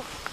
Oh.